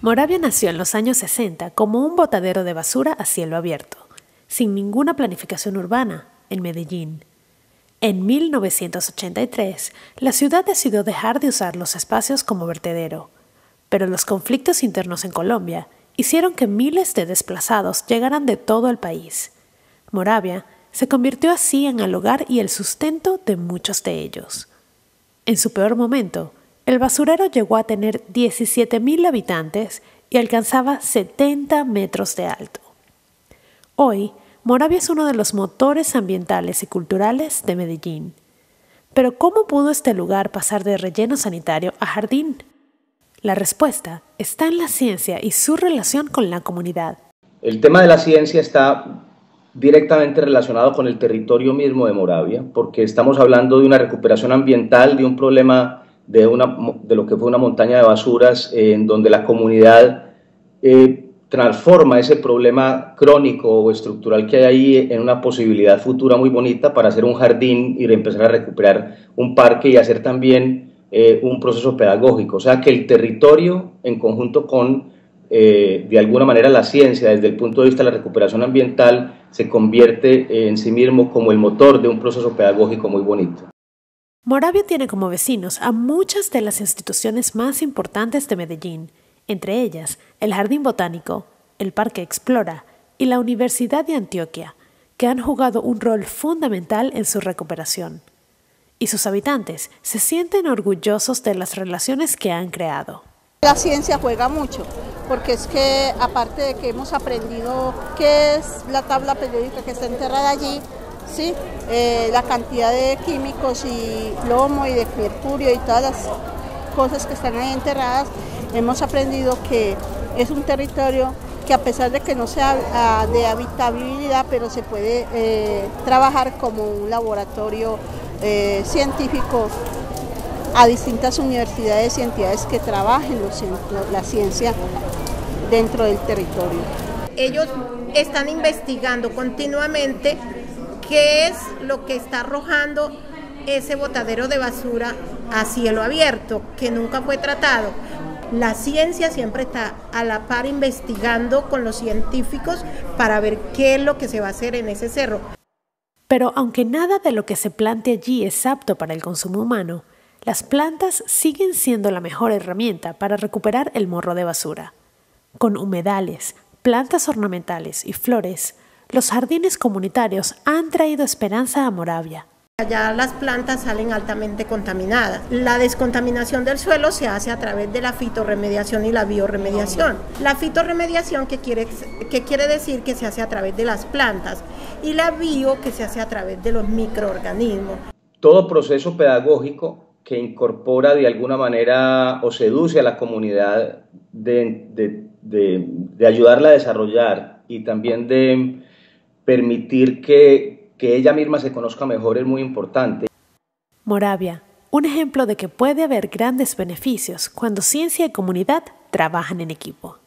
Moravia nació en los años 60 como un botadero de basura a cielo abierto, sin ninguna planificación urbana, en Medellín. En 1983, la ciudad decidió dejar de usar los espacios como vertedero, pero los conflictos internos en Colombia hicieron que miles de desplazados llegaran de todo el país. Moravia se convirtió así en el hogar y el sustento de muchos de ellos. En su peor momento, el basurero llegó a tener 17.000 habitantes y alcanzaba 70 metros de alto. Hoy, Moravia es uno de los motores ambientales y culturales de Medellín. Pero ¿cómo pudo este lugar pasar de relleno sanitario a jardín? La respuesta está en la ciencia y su relación con la comunidad. El tema de la ciencia está directamente relacionado con el territorio mismo de Moravia, porque estamos hablando de una recuperación ambiental, de un problema de, una, de lo que fue una montaña de basuras en donde la comunidad eh, transforma ese problema crónico o estructural que hay ahí en una posibilidad futura muy bonita para hacer un jardín y empezar a recuperar un parque y hacer también eh, un proceso pedagógico. O sea, que el territorio en conjunto con, eh, de alguna manera, la ciencia, desde el punto de vista de la recuperación ambiental, se convierte en sí mismo como el motor de un proceso pedagógico muy bonito. Moravia tiene como vecinos a muchas de las instituciones más importantes de Medellín, entre ellas el Jardín Botánico, el Parque Explora y la Universidad de Antioquia, que han jugado un rol fundamental en su recuperación. Y sus habitantes se sienten orgullosos de las relaciones que han creado. La ciencia juega mucho, porque es que aparte de que hemos aprendido qué es la tabla periódica que está enterrada allí, ¿sí? Eh, la cantidad de químicos y plomo y de mercurio y todas las cosas que están ahí enterradas, hemos aprendido que es un territorio que a pesar de que no sea ah, de habitabilidad, pero se puede eh, trabajar como un laboratorio eh, científico a distintas universidades y entidades que trabajen la ciencia dentro del territorio. Ellos están investigando continuamente qué es lo que está arrojando ese botadero de basura a cielo abierto, que nunca fue tratado. La ciencia siempre está a la par investigando con los científicos para ver qué es lo que se va a hacer en ese cerro. Pero aunque nada de lo que se plante allí es apto para el consumo humano, las plantas siguen siendo la mejor herramienta para recuperar el morro de basura. Con humedales, plantas ornamentales y flores, los jardines comunitarios han traído esperanza a Moravia. Allá las plantas salen altamente contaminadas. La descontaminación del suelo se hace a través de la fitorremediación y la bioremediación. La fitorremediación que quiere, que quiere decir que se hace a través de las plantas y la bio que se hace a través de los microorganismos. Todo proceso pedagógico que incorpora de alguna manera o seduce a la comunidad de, de ayudarla a desarrollar y también de permitir que, que ella misma se conozca mejor es muy importante. Moravia, un ejemplo de que puede haber grandes beneficios cuando ciencia y comunidad trabajan en equipo.